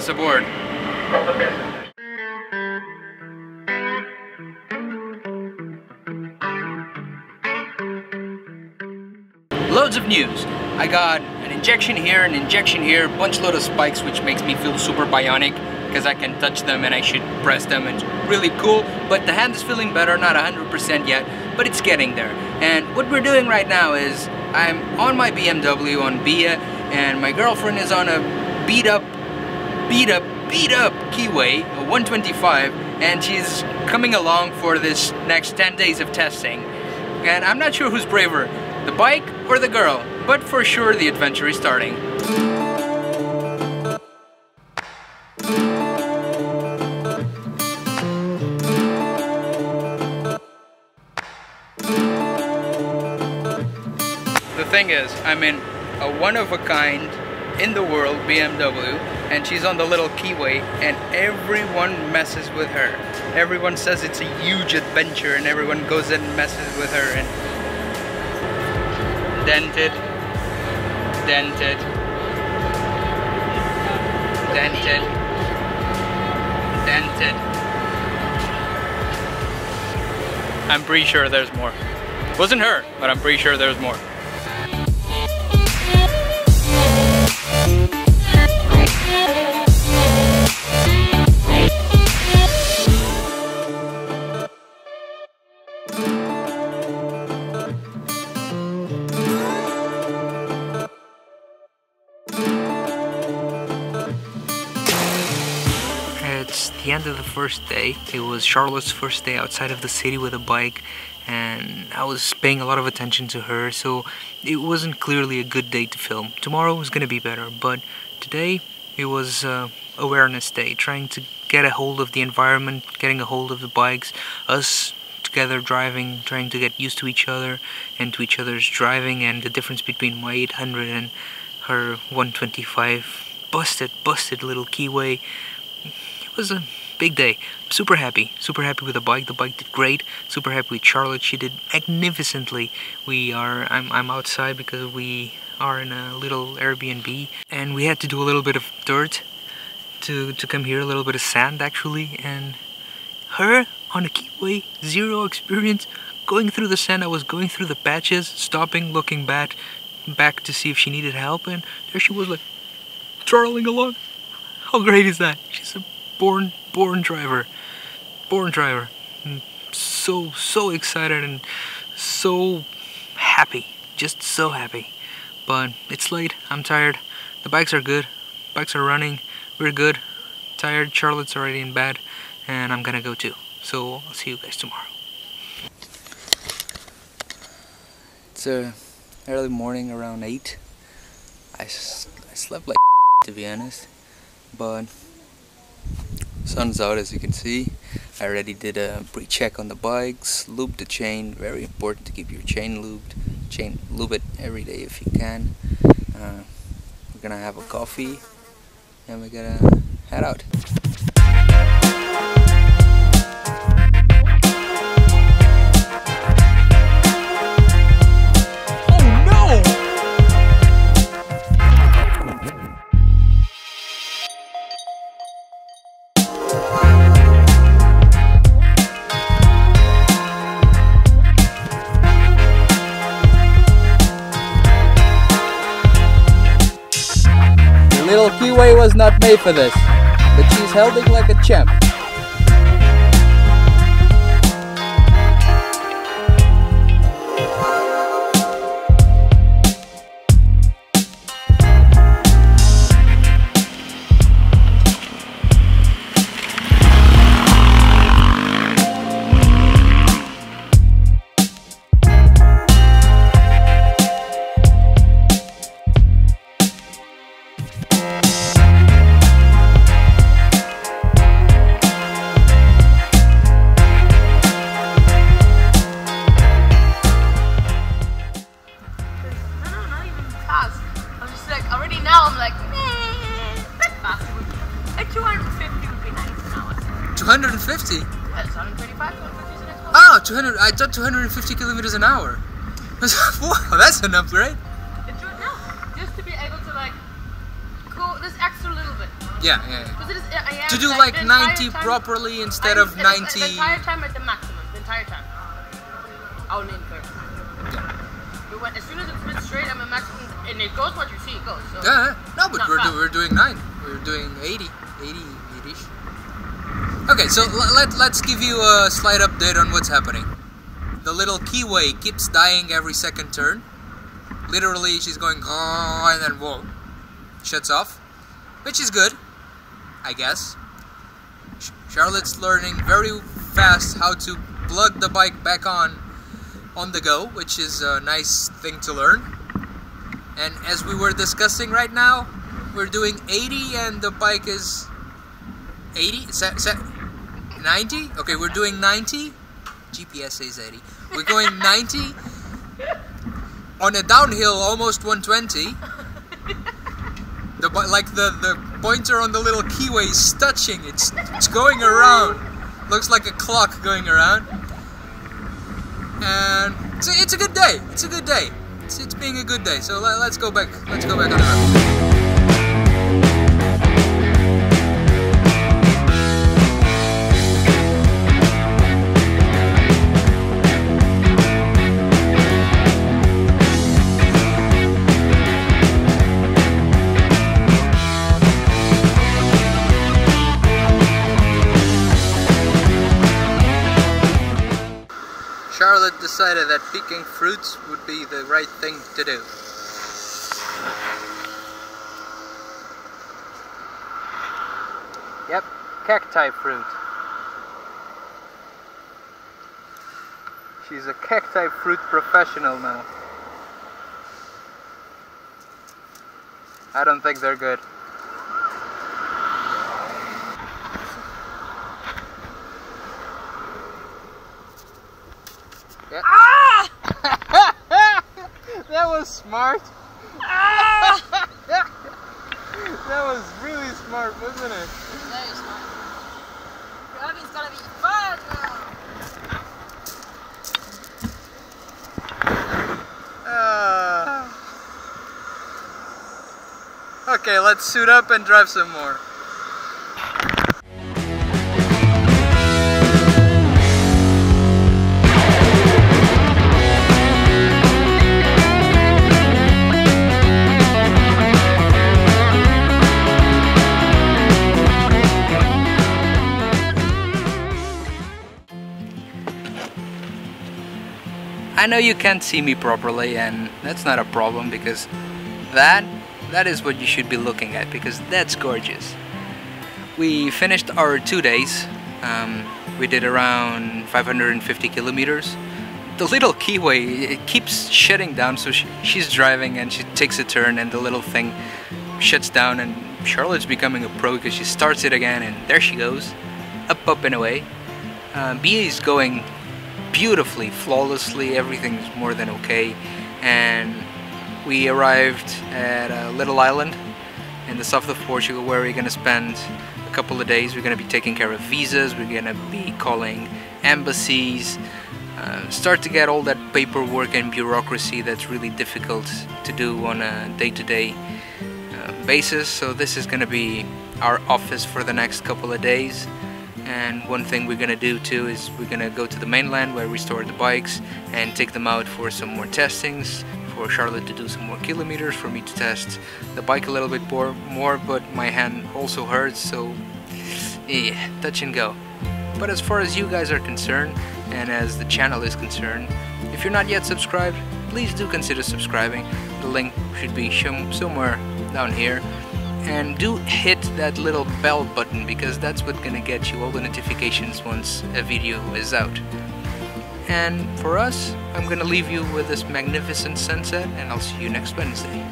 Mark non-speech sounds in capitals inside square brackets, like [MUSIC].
us aboard. Loads of news. I got an injection here, an injection here, bunch load of spikes which makes me feel super bionic because I can touch them and I should press them. It's really cool, but the hand is feeling better, not 100% yet, but it's getting there. And what we're doing right now is I'm on my BMW on Via and my girlfriend is on a beat up, beat up, beat up a 125, and she's coming along for this next 10 days of testing. And I'm not sure who's braver, the bike or the girl, but for sure the adventure is starting. The thing is, I'm in a one-of-a-kind in the world BMW and she's on the little Keeway and everyone messes with her. Everyone says it's a huge adventure and everyone goes and messes with her and dented, dented, dented, dented. I'm pretty sure there's more. Wasn't her, but I'm pretty sure there's more. Of the first day. It was Charlotte's first day outside of the city with a bike, and I was paying a lot of attention to her, so it wasn't clearly a good day to film. Tomorrow was gonna be better, but today it was uh, awareness day, trying to get a hold of the environment, getting a hold of the bikes, us together driving, trying to get used to each other and to each other's driving, and the difference between my 800 and her 125 busted, busted little Keeway it was a big day. Super happy. Super happy with the bike. The bike did great. Super happy with Charlotte. She did magnificently. We are I'm I'm outside because we are in a little Airbnb and we had to do a little bit of dirt to to come here, a little bit of sand actually and her on a Keeway, zero experience, going through the sand. I was going through the patches, stopping, looking back back to see if she needed help and there she was like trolling along. How great is that? She's a born born driver born driver. I'm so so excited and so happy just so happy. But it's late. I'm tired. The bikes are good. Bikes are running. We're good. Tired. Charlotte's already in bed and I'm gonna go too. So I'll see you guys tomorrow. It's a early morning around 8 I, I slept like [LAUGHS] to be honest. But sun's out as you can see. I already did a pre-check on the bikes lube the chain very important to keep your chain lubed chain lube it every day if you can. Uh, we're gonna have a coffee and we're gonna head out was not made for this, but she's holding like a champ. I'm like, that faster would uh, like 250 would be nice an hour. 250? Yeah, 725, 250 is the next. Oh, 200. I thought 250 kilometers an hour. [LAUGHS] wow, that's enough, right? Let's do it now. Just to be able to like go this extra little bit. Yeah, yeah. yeah. Is, I am, To do like, like 90 time- properly instead I- of 90. The entire time at the maximum. The entire time. I'll name curve. Yeah. But when, as soon as it's a bit straight, I'm a maximum, and it goes what you see it goes. So. Yeah, no, but we're, do, we're doing 9. We're doing 80. 80 ish. Okay, so l- let, let's give you a slight update on what's happening. The little Keeway keeps dying every second turn. Literally, she's going, oh, and then whoa, shuts off, which is good, I guess. Charlotte's learning very fast how to plug the bike back on on the go, which is a nice thing to learn. And as we were discussing right now, we're doing 80 and the bike is 80? Se- se- 90? Okay, we're doing 90. GPS says 80. We're going 90 on a downhill almost 120. The like the the pointer on the little Keeway is touching. It's it's going around. Looks like a clock going around. And it's a, it's a good day. It's a good day. It's, it's being a good day. So let, let's go back. Let's go back on the road. Charlotte decided that picking fruits would be the right thing to do. Yep, cacti fruit. She's a cacti fruit professional now. I don't think they're good. Yeah. that was smart. Ah! [LAUGHS] That was really smart, wasn't it? Very smart. Driving's gonna be fun now. Ah. Okay, let's suit up and drive some more. I know you can't see me properly and that's not a problem because that that is what you should be looking at because that's gorgeous. We finished our two days. Um, we did around 550 kilometers. The little Keeway it keeps shutting down so she, she's driving and she takes a turn and the little thing shuts down and Charlotte's becoming a pro because she starts it again and there she goes up up and away. Uh, is going beautifully, flawlessly, everything's more than okay. And we arrived at a little island in the south of Portugal where we're gonna spend a couple of days. We're gonna be taking care of visas, we're gonna be calling embassies, uh, start to get all that paperwork and bureaucracy that's really difficult to do on a day-to-day uh, basis. So this is gonna be our office for the next couple of days and one thing we're gonna do too is we're gonna go to the mainland where we store the bikes and take them out for some more testings for Charlotte to do some more kilometers for me to test the bike a little bit more, more but my hand also hurts so yeah touch and go. But as far as you guys are concerned and as the channel is concerned if you're not yet subscribed please do consider subscribing. The link should be somewhere down here and do hit that little bell button because that's what's gonna get you all the notifications once a video is out. And for us, I'm gonna leave you with this magnificent sunset and I'll see you next Wednesday.